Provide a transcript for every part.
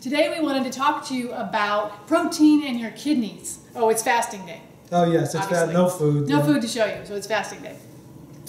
Today we wanted to talk to you about protein and your kidneys. Oh, it's fasting day. Oh yes, it's fat, no food. No yeah. food to show you, so it's fasting day.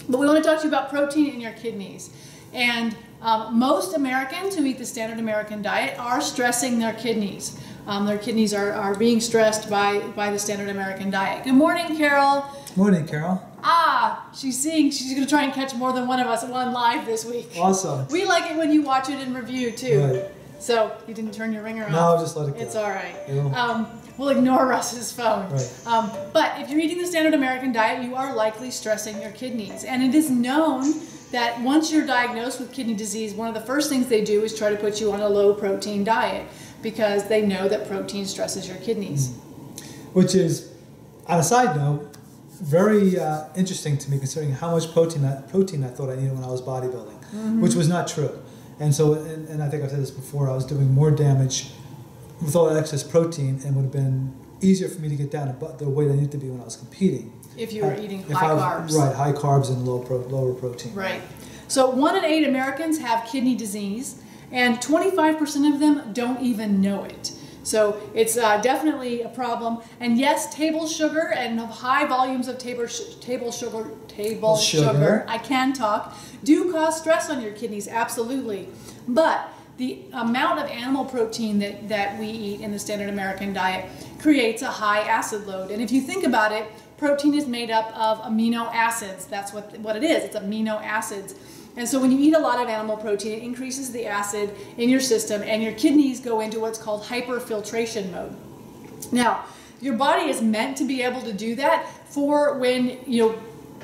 But we want to talk to you about protein in your kidneys. And um, most Americans who eat the standard American diet are stressing their kidneys. Um, their kidneys are, are being stressed by, by the standard American diet. Good morning, Carol. Morning, Carol. Ah, she's seeing, she's going to try and catch more than one of us one live this week. Awesome. We like it when you watch it in review, too. Right. So, you didn't turn your ringer on? No, off. just let it go. It's all right. Um, we'll ignore Russ's phone. Right. Um, but if you're eating the standard American diet, you are likely stressing your kidneys. And it is known that once you're diagnosed with kidney disease, one of the first things they do is try to put you on a low protein diet because they know that protein stresses your kidneys. Which is, on a side note, very uh, interesting to me considering how much protein I, protein I thought I needed when I was bodybuilding, Mm-hmm. which was not true. And so, and, and I think I've said this before, I was doing more damage with all that excess protein and would have been easier for me to get down to the weight I needed to be when I was competing. If you were Uh, eating high I was- carbs. Right, high carbs and low pro, lower protein. Right. So one in eight Americans have kidney disease, and 25% of them don't even know it. So it's uh, definitely a problem. And yes, table sugar and high volumes of table, sh- table sugar, table Sugar. sugar, I can talk, do cause stress on your kidneys, absolutely. But the amount of animal protein that, that we eat in the standard American diet creates a high acid load. And if you think about it, protein is made up of amino acids. That's what, what it is. It's amino acids. And so when you eat a lot of animal protein, it increases the acid in your system and your kidneys go into what's called hyperfiltration mode. Now, your body is meant to be able to do that for when, you know,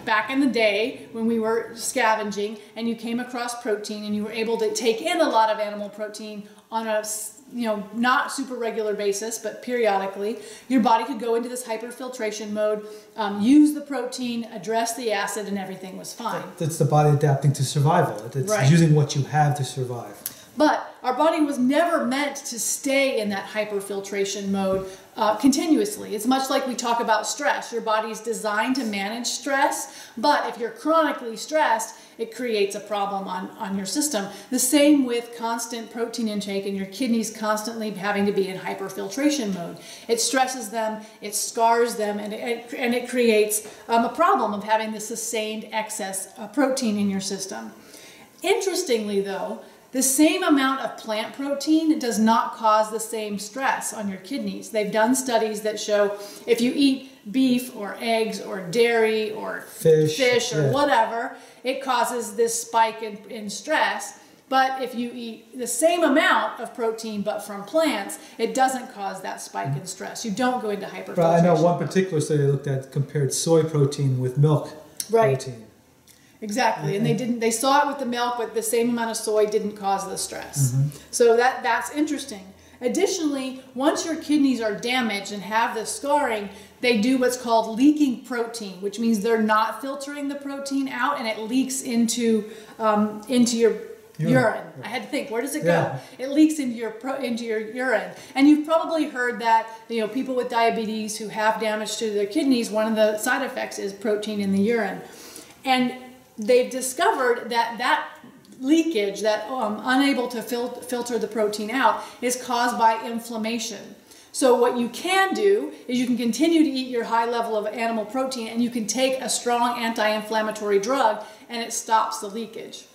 back in the day when we were scavenging and you came across protein and you were able to take in a lot of animal protein on a you know not super regular basis but periodically your body could go into this hyperfiltration mode um, use the protein address the acid and everything was fine That's the body adapting to survival. It's Right. using what you have to survive. But our body was never meant to stay in that hyperfiltration mode uh, continuously. It's much like we talk about stress. Your body's designed to manage stress, but if you're chronically stressed, it creates a problem on, on your system. The same with constant protein intake and your kidneys constantly having to be in hyperfiltration mode. It stresses them, it scars them, and it, and it creates um, a problem of having the sustained excess uh, protein in your system. Interestingly, though, the same amount of plant protein does not cause the same stress on your kidneys. They've done studies that show if you eat beef or eggs or dairy or Fish, fish or yeah. whatever, it causes this spike in, in stress. But if you eat the same amount of protein but from plants, it doesn't cause that spike in stress. You don't go into. But I know one particular study they looked at compared soy protein with milk Right. protein. Exactly, and they didn't. They saw it with the milk, but the same amount of soy didn't cause the stress. Mm-hmm. So that that's interesting. Additionally, once your kidneys are damaged and have the scarring, they do what's called leaking protein, which means they're not filtering the protein out, and it leaks into um, into your urine. Urine. I had to think, where does it Yeah. go? It leaks into your pro, into your urine, and you've probably heard that you know people with diabetes who have damage to their kidneys, one of the side effects is protein in the urine, and they've discovered that that leakage, that um, unable to fil- filter the protein out, is caused by inflammation. So what you can do is you can continue to eat your high level of animal protein, and you can take a strong anti-inflammatory drug, and it stops the leakage.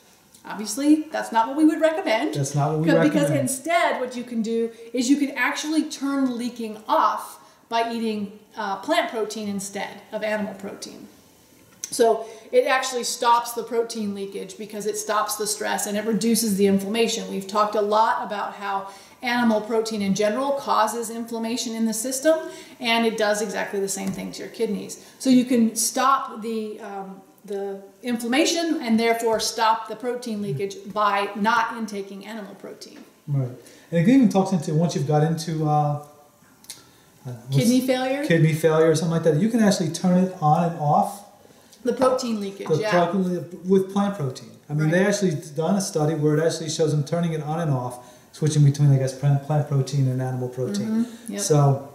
Obviously, that's not what we would recommend. That's not what we Because- Because instead, what you can do is you can actually turn leaking off by eating uh, plant protein instead of animal protein. So it actually stops the protein leakage because it stops the stress and it reduces the inflammation. We've talked a lot about how animal protein in general causes inflammation in the system, and it does exactly the same thing to your kidneys. So you can stop the um, the inflammation and therefore stop the protein leakage by not intaking animal protein. Right. And it even talks into once you've got into uh, uh, Kidney failure, kidney failure or something like that, you can actually turn it on and off the protein leakage, the yeah. protein- with plant protein. I mean, they actually done a study where it actually shows them turning it on and off, switching between, I guess, plant plant protein and animal protein. Mm-hmm. Yep. So,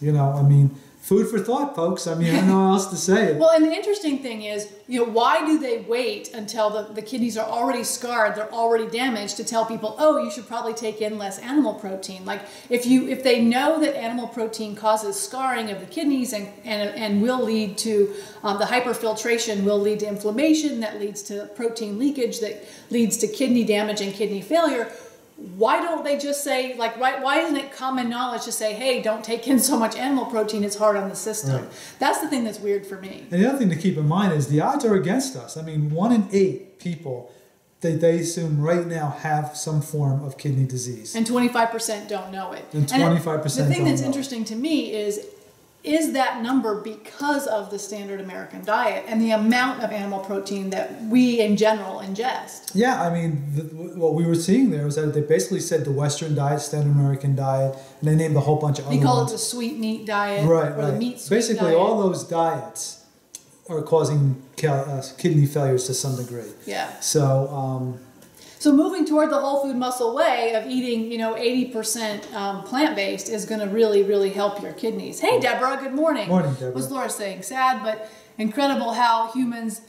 you know, I mean, food for thought, folks. I mean, I don't know how else to say. Well, and the interesting thing is, you know, why do they wait until the, the kidneys are already scarred, they're already damaged to tell people, oh, you should probably take in less animal protein? Like if you if they know that animal protein causes scarring of the kidneys and and, and will lead to um, the hyperfiltration will lead to inflammation that leads to protein leakage that leads to kidney damage and kidney failure why don't they just say like why, why isn't it common knowledge to say hey don't take in so much animal protein it's hard on the system Right. that's the thing that's weird for me And the other thing to keep in mind is the odds are against us. I mean, one in eight people, they, they assume right now have some form of kidney disease. and 25% don't know it And 25% the thing don't that's it. interesting to me is is that number because of the standard american diet and the amount of animal protein that we in general ingest Yeah, I mean, the, what we were seeing there was that they basically said the Western diet, standard American diet, and they named a whole bunch of they other call it the sweet meat diet right, or the right. meat Basically, diet. all those diets are causing uh, kidney failures to some degree. yeah So, um, So moving toward the whole food muscle way of eating, you know, 80% um, plant-based is going to really, really help your kidneys. Hey, Deborah, good morning. Morning, Deborah. Was Laura saying? Sad, but incredible how humans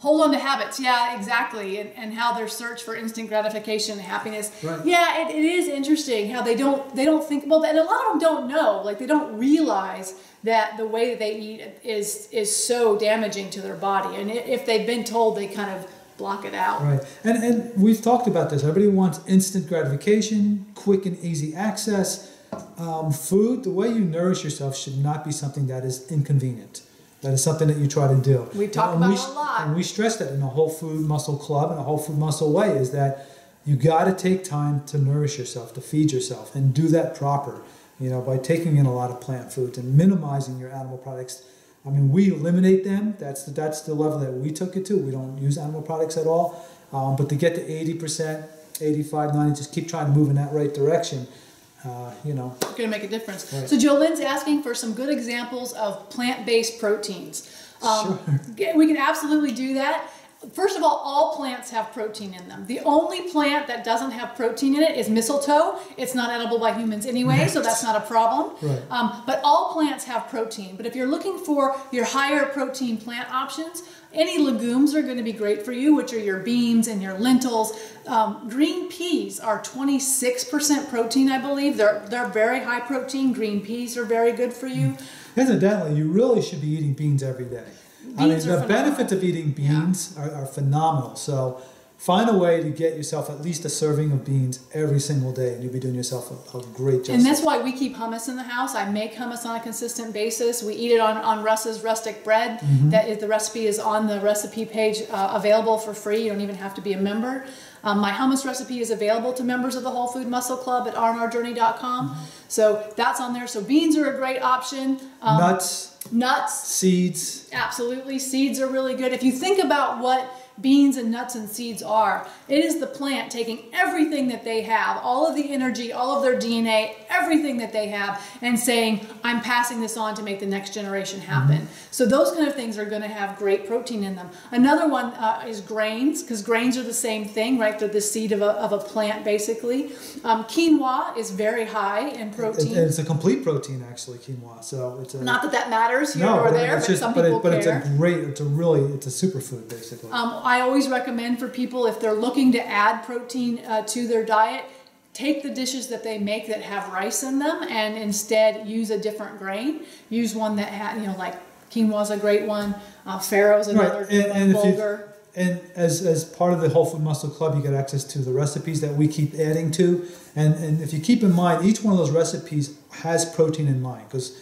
hold on to habits. Yeah, exactly. And, and how their search for instant gratification and happiness. Right. Yeah, it, it is interesting how they don't, they don't think, well, and a lot of them don't know, like they don't realize that the way that they eat is, is so damaging to their body. And if they've been told, they kind of block it out. Right. And and we've talked about this. Everybody wants instant gratification, quick and easy access. Um, food, the way you nourish yourself should not be something that is inconvenient. That is something that you try to do. We've talked And about we, it a lot. And we stress that in the Whole Food Muscle Club and the Whole Food Muscle Way is that you got to take time to nourish yourself, to feed yourself, and do that proper. You know, by taking in a lot of plant foods and minimizing your animal products. I mean, we eliminate them. That's the, that's the level that we took it to. We don't use animal products at all. Um, but to get to 80%, 85, 90, just keep trying to move in that right direction. Uh, you know, going to make a difference. Right. So Jolene's asking for some good examples of plant-based proteins. Um, yeah, We can absolutely do that. First of all, all plants have protein in them. The only plant that doesn't have protein in it is mistletoe. It's not edible by humans anyway, so that's not a problem. Right. Um, but all plants have protein. But if you're looking for your higher protein plant options, any legumes are going to be great for you, which are your beans and your lentils. Um, green peas are 26% protein, I believe. They're they're very high protein. Green peas are very good for you. incidentally, you really should be eating beans every day. I mean, the benefits of eating beans are, are phenomenal. So, find a way to get yourself at least a serving of beans every single day, and you'll be doing yourself a, a great job And that's why we keep hummus in the house. I make hummus on a consistent basis. We eat it on, on Russ's rustic bread. Mm-hmm. That is, the recipe is on the recipe page, uh, available for free. You don't even have to be a member. Um, my hummus recipe is available to members of the Whole Food Muscle Club at rnrjourney.com. Mm-hmm. So that's on there. So beans are a great option. Um, Nuts, nuts, seeds, Absolutely. Seeds are really good. If you think about what beans and nuts and seeds are, it is the plant taking everything that they have, all of the energy, all of their DNA, everything that they have, and saying, I'm passing this on to make the next generation happen. So, those kind of things are going to have great protein in them. Another one uh, is grains, because grains are the same thing, right? They're the seed of a, of a plant, basically. Um, quinoa is very high in protein. and it's a complete protein actually, quinoa. So it's a Not that that matters here no, or but there, it's but just, some but, people it, but it's a great, it's a really, it's a superfood basically. Um, I always recommend for people if they're looking to add protein uh, to their diet, take the dishes that they make that have rice in them and instead use a different grain. Use one that had, you know, like quinoa quinoa's a great one, uh, farro's another Right, and- one, and if you- And as, as part of the Whole Food Muscle Club, you get access to the recipes that we keep adding to. And, and if you keep in mind, each one of those recipes has protein in mind. Because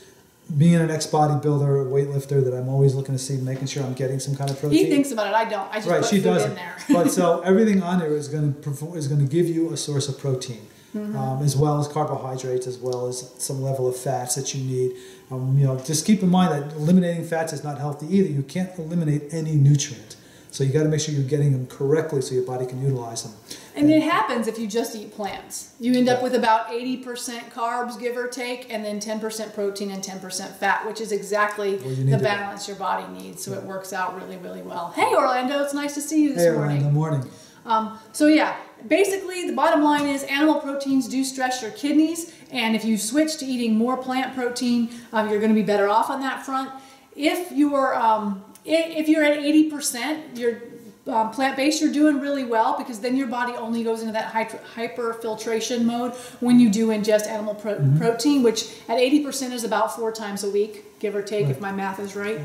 being an ex bodybuilder, a weightlifter, that I'm always looking to see, making sure I'm getting some kind of protein. He thinks about it. I don't. I just right, put she doesn't. in there. but so everything on there is going to is going to give you a source of protein, Mm-hmm. um, as well as carbohydrates, as well as some level of fats that you need. Um, you know, just keep in mind that eliminating fats is not healthy either. You can't eliminate any nutrient, so you got to make sure you're getting them correctly so your body can utilize them. And it happens if you just eat plants. You end up with about 80% carbs, give or take, and then 10% protein and 10% fat, which is exactly Well, the balance your body needs. So it works out really, really well. Hey, Orlando, it's nice to see you this Hey, morning. Orlando, morning. Um, so yeah, basically the bottom line is animal proteins do stress your kidneys. And if you switch to eating more plant protein, um, you're going to be better off on that front. If you are um, if you're at 80%, you're um, plant-based, you're doing really well because then your body only goes into that hyper, hyperfiltration mode when you do ingest animal pro- protein, which at 80% is about four times a week, give or take, if my math is right.